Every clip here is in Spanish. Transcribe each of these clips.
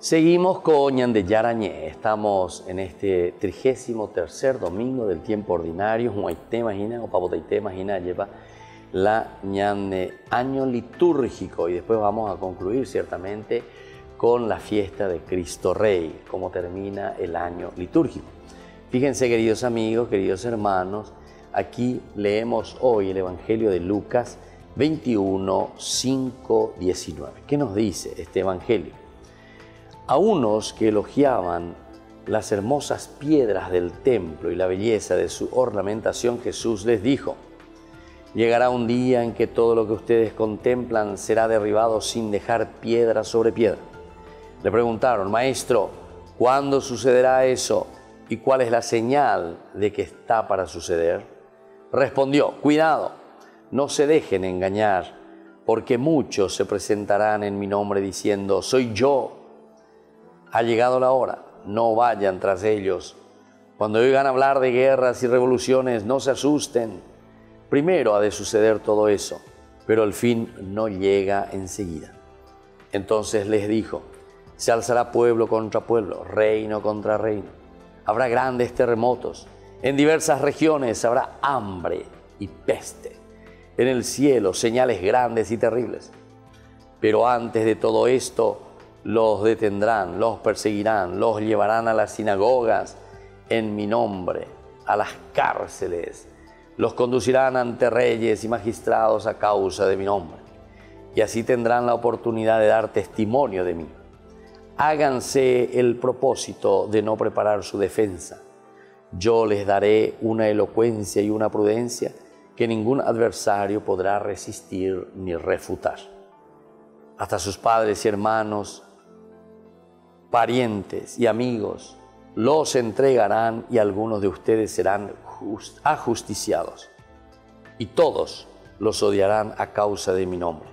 Seguimos con de Yarañé. Estamos en este trigésimo tercer domingo del tiempo ordinario. Huayte imagina o papotaite imagina lleva la ñande año litúrgico y después vamos a concluir ciertamente con la fiesta de Cristo Rey, como termina el año litúrgico. Fíjense queridos amigos, queridos hermanos, aquí leemos hoy el Evangelio de Lucas 21, 5, 19. ¿Qué nos dice este Evangelio? A unos que elogiaban las hermosas piedras del templo y la belleza de su ornamentación, Jesús les dijo, llegará un día en que todo lo que ustedes contemplan será derribado sin dejar piedra sobre piedra. Le preguntaron, Maestro, ¿cuándo sucederá eso? ¿Y cuál es la señal de que está para suceder? Respondió, cuidado, no se dejen engañar, porque muchos se presentarán en mi nombre diciendo, soy yo ha llegado la hora, no vayan tras ellos. Cuando oigan hablar de guerras y revoluciones, no se asusten. Primero ha de suceder todo eso, pero el fin no llega enseguida. Entonces les dijo, se alzará pueblo contra pueblo, reino contra reino. Habrá grandes terremotos. En diversas regiones habrá hambre y peste. En el cielo señales grandes y terribles. Pero antes de todo esto, los detendrán, los perseguirán, los llevarán a las sinagogas en mi nombre, a las cárceles, los conducirán ante reyes y magistrados a causa de mi nombre, y así tendrán la oportunidad de dar testimonio de mí. Háganse el propósito de no preparar su defensa. Yo les daré una elocuencia y una prudencia que ningún adversario podrá resistir ni refutar. Hasta sus padres y hermanos parientes y amigos los entregarán y algunos de ustedes serán ajusticiados y todos los odiarán a causa de mi nombre.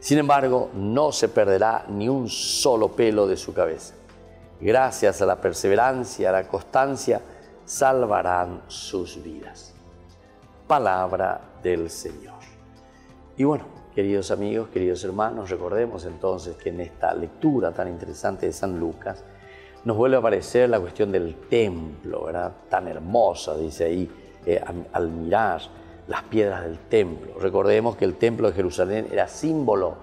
Sin embargo, no se perderá ni un solo pelo de su cabeza. Gracias a la perseverancia, a la constancia, salvarán sus vidas. Palabra del Señor. Y bueno, Queridos amigos, queridos hermanos, recordemos entonces que en esta lectura tan interesante de San Lucas nos vuelve a aparecer la cuestión del templo, ¿verdad? Tan hermosa, dice ahí, eh, al mirar las piedras del templo. Recordemos que el templo de Jerusalén era símbolo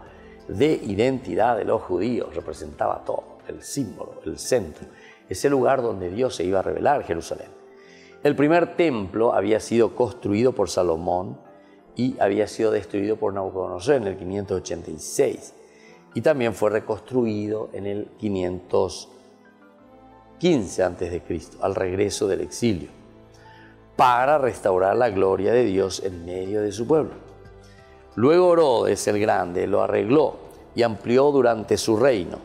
de identidad de los judíos, representaba todo, el símbolo, el centro, ese lugar donde Dios se iba a revelar, Jerusalén. El primer templo había sido construido por Salomón y había sido destruido por Nabucodonosor en el 586 y también fue reconstruido en el 515 a.C., al regreso del exilio, para restaurar la gloria de Dios en medio de su pueblo. Luego Herodes el Grande lo arregló y amplió durante su reino,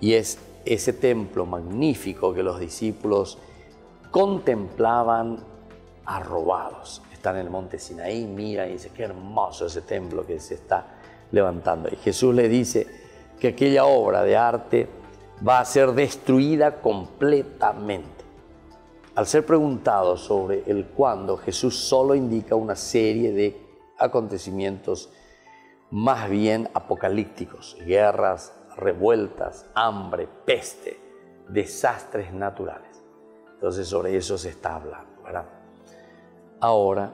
y es ese templo magnífico que los discípulos contemplaban arrobados está en el monte Sinaí, mira y dice, qué hermoso ese templo que se está levantando. Y Jesús le dice que aquella obra de arte va a ser destruida completamente. Al ser preguntado sobre el cuándo, Jesús solo indica una serie de acontecimientos más bien apocalípticos, guerras, revueltas, hambre, peste, desastres naturales. Entonces sobre eso se está hablando, ¿verdad? Ahora,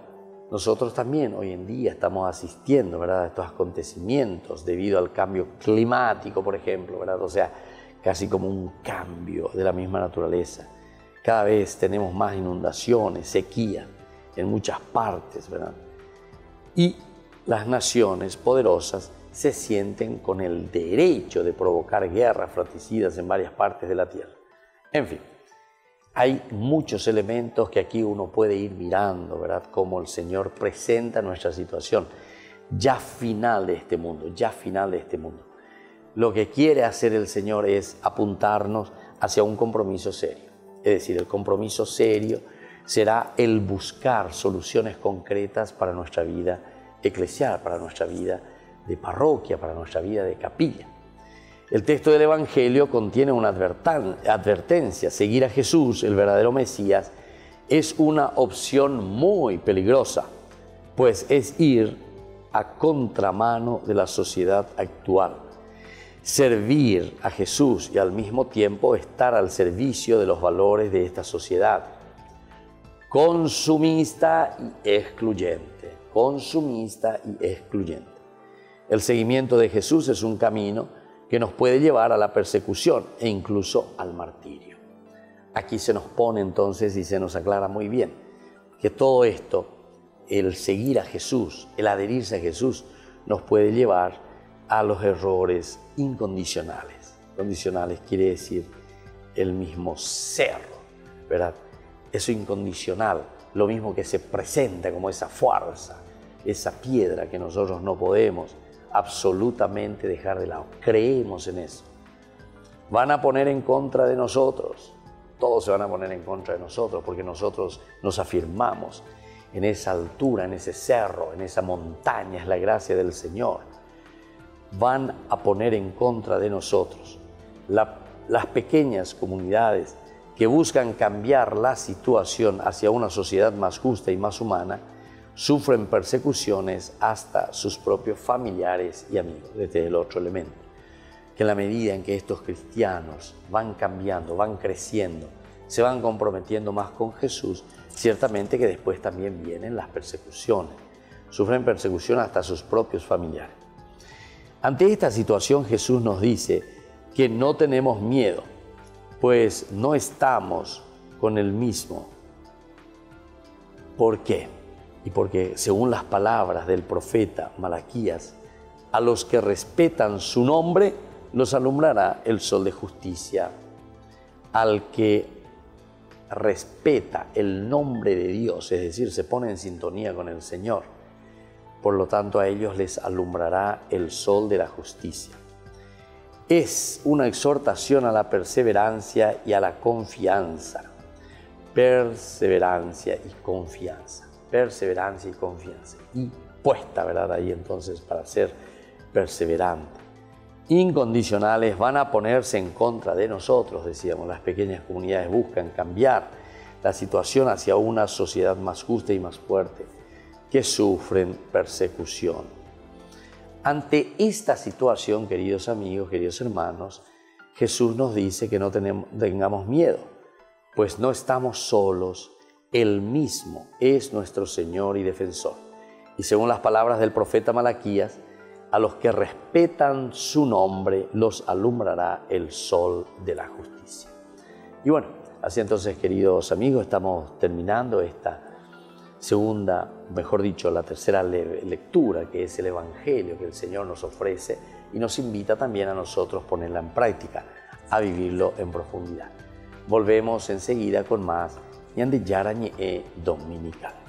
nosotros también hoy en día estamos asistiendo ¿verdad? a estos acontecimientos debido al cambio climático, por ejemplo, ¿verdad? o sea, casi como un cambio de la misma naturaleza. Cada vez tenemos más inundaciones, sequía en muchas partes, ¿verdad? Y las naciones poderosas se sienten con el derecho de provocar guerras fratricidas en varias partes de la tierra. En fin, hay muchos elementos que aquí uno puede ir mirando, ¿verdad? Cómo el Señor presenta nuestra situación, ya final de este mundo, ya final de este mundo. Lo que quiere hacer el Señor es apuntarnos hacia un compromiso serio. Es decir, el compromiso serio será el buscar soluciones concretas para nuestra vida eclesial, para nuestra vida de parroquia, para nuestra vida de capilla. El texto del Evangelio contiene una advertencia. Seguir a Jesús, el verdadero Mesías, es una opción muy peligrosa, pues es ir a contramano de la sociedad actual. servir a Jesús y al mismo tiempo estar al servicio de los valores de esta sociedad. Consumista y excluyente, consumista y excluyente. El seguimiento de Jesús es un camino que nos puede llevar a la persecución e incluso al martirio. Aquí se nos pone entonces y se nos aclara muy bien que todo esto, el seguir a Jesús, el adherirse a Jesús, nos puede llevar a los errores incondicionales. Condicionales quiere decir el mismo ser, ¿verdad? Eso incondicional, lo mismo que se presenta como esa fuerza, esa piedra que nosotros no podemos absolutamente dejar de lado. Creemos en eso. Van a poner en contra de nosotros, todos se van a poner en contra de nosotros porque nosotros nos afirmamos en esa altura, en ese cerro, en esa montaña, es la gracia del Señor van a poner en contra de nosotros. las pequeñas comunidades que buscan cambiar la situación hacia una sociedad más justa y más humana, sufren persecuciones hasta sus propios familiares y amigos. Este es el otro elemento. Que en la medida en que estos cristianos van cambiando, van creciendo, se van comprometiendo más con Jesús, ciertamente que después también vienen las persecuciones. Sufren persecución hasta sus propios familiares. Ante esta situación Jesús nos dice que no tenemos miedo, pues no estamos con el mismo. ¿Por qué? Y porque según las palabras del profeta Malaquías, a los que respetan su nombre los alumbrará el sol de justicia. Al que respeta el nombre de Dios, es decir, se pone en sintonía con el Señor, por lo tanto a ellos les alumbrará el sol de la justicia. Es una exhortación a la perseverancia y a la confianza. Perseverancia y confianza. Perseverancia y confianza. Y puesta, ¿verdad? Ahí entonces para ser perseverante. Incondicionales van a ponerse en contra de nosotros, decíamos. Las pequeñas comunidades buscan cambiar la situación hacia una sociedad más justa y más fuerte que sufren persecución. Ante esta situación, queridos amigos, queridos hermanos, Jesús nos dice que no tengamos miedo, pues no estamos solos, Él mismo es nuestro Señor y defensor. Y según las palabras del profeta Malaquías, a los que respetan su nombre los alumbrará el sol de la justicia. Y bueno, así entonces, queridos amigos, estamos terminando esta segunda, mejor dicho, la tercera lectura, que es el Evangelio que el Señor nos ofrece y nos invita también a nosotros ponerla en práctica, a vivirlo en profundidad. Volvemos enseguida con más Gnande Giaragni e Dominica.